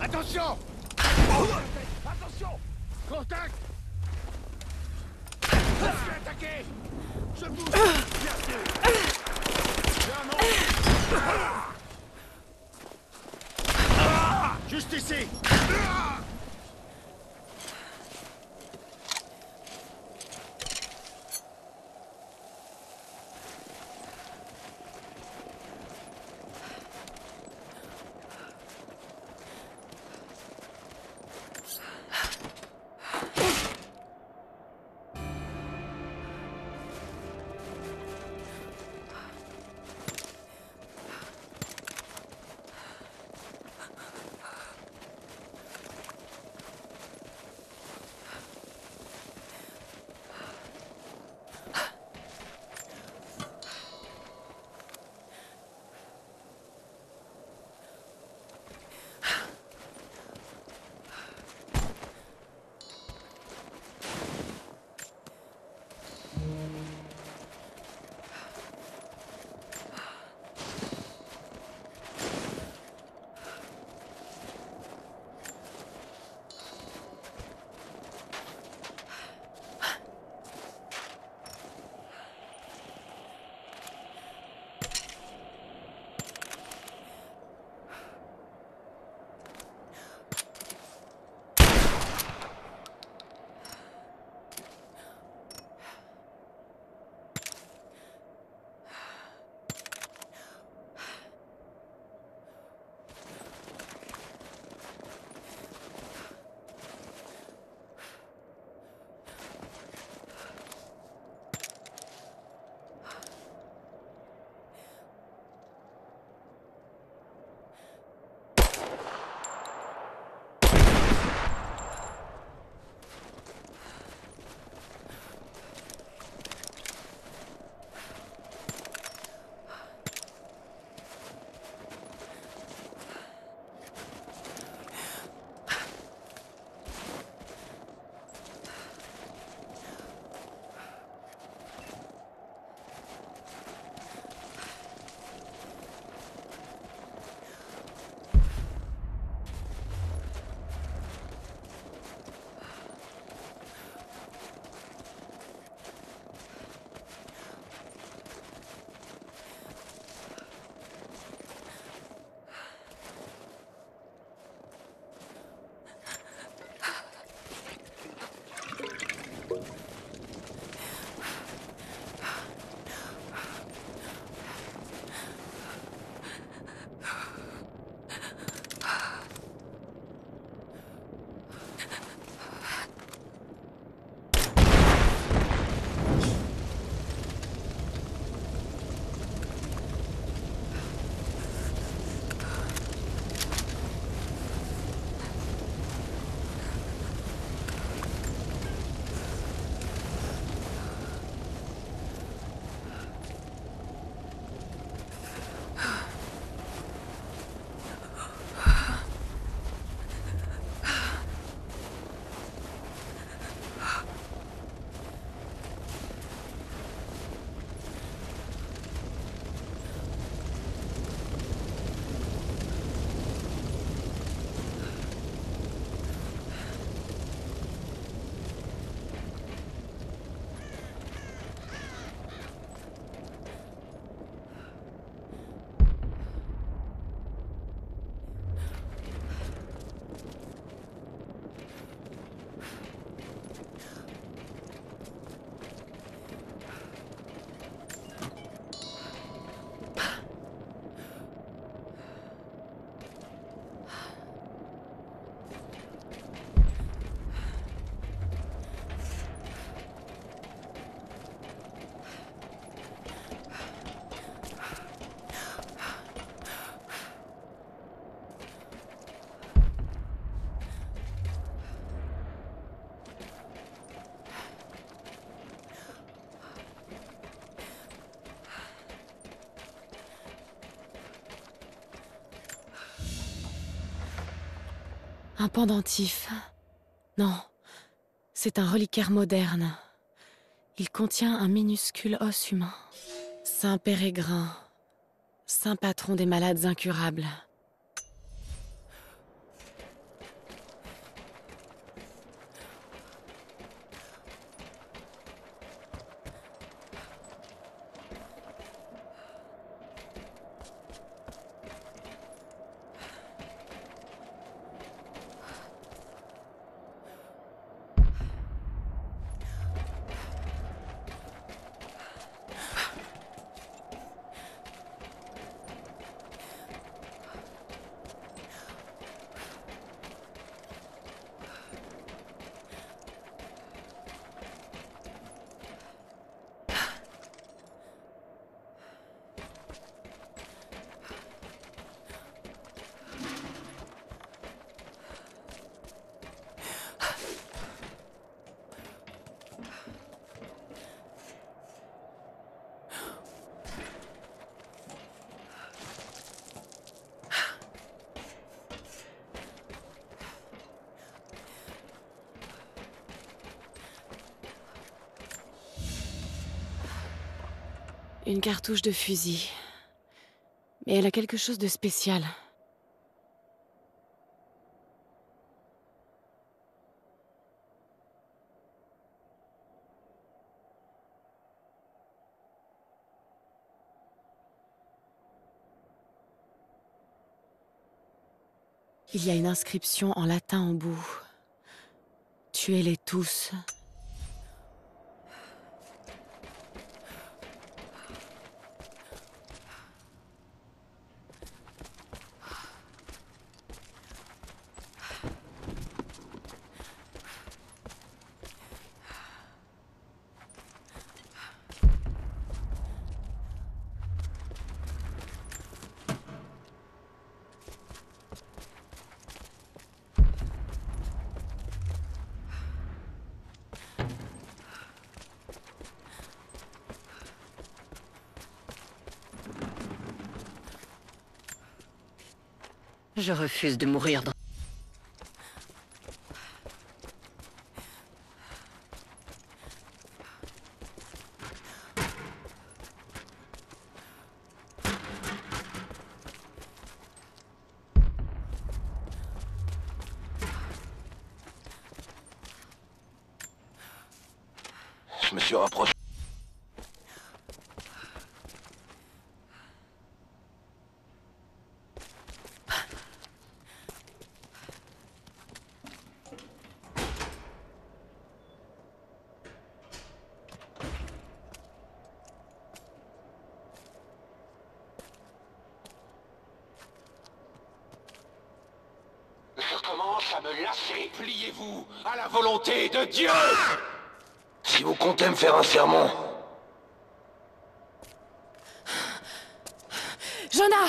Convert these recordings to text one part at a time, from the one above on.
Attention. Attention. Contact. Je suis attaqué. Je bouge Un pendentif. Non, c'est un reliquaire moderne. Il contient un minuscule os humain. Saint Pérégrin, saint patron des malades incurables. Une cartouche de fusil. Mais elle a quelque chose de spécial. Il y a une inscription en latin en bout. Tuez-les tous. Je refuse de mourir dans... Je me suis rapproché. Je commence à me lasser. Pliez-vous à la volonté de Dieu Si vous comptez me faire un serment, Jonah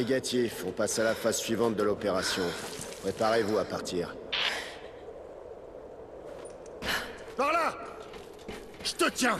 Négatif, on passe à la phase suivante de l'opération. Préparez-vous à partir. par là Je te tiens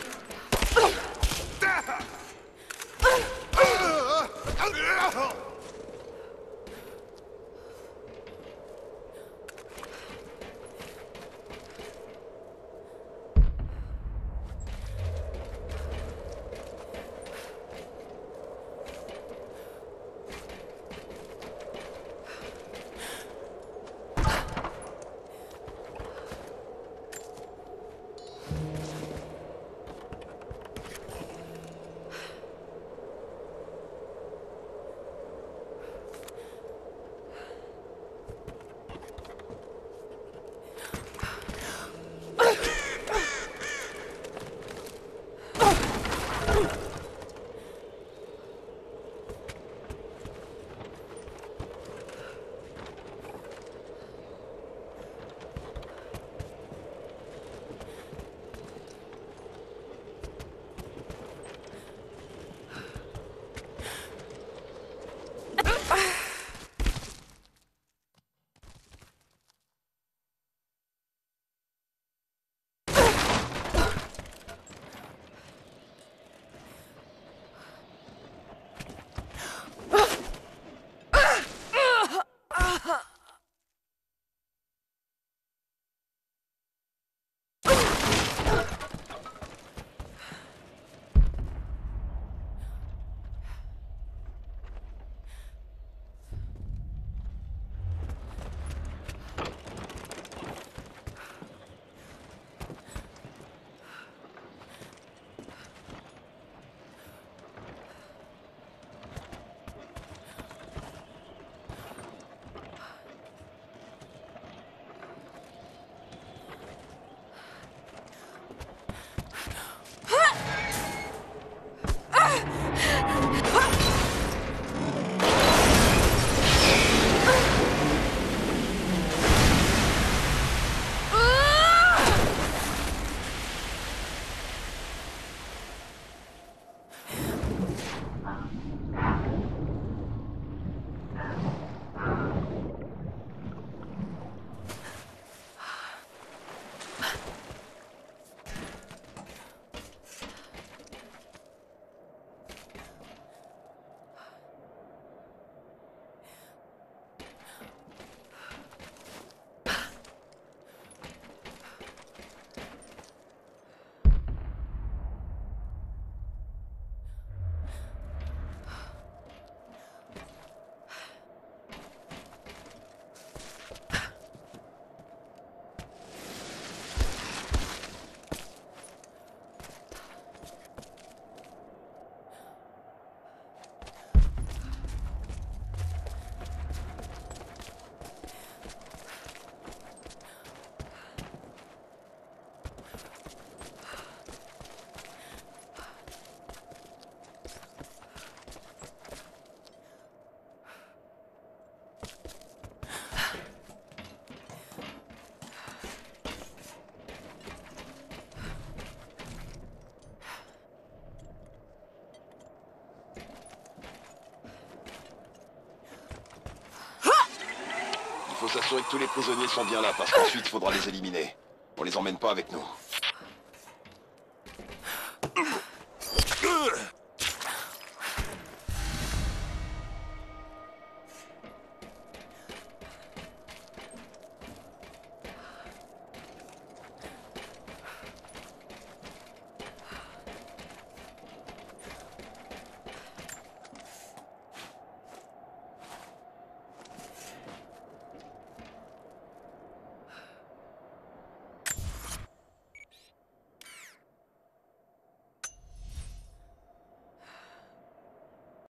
Faut s'assurer que tous les prisonniers sont bien là, parce qu'ensuite, il faudra les éliminer. On les emmène pas avec nous.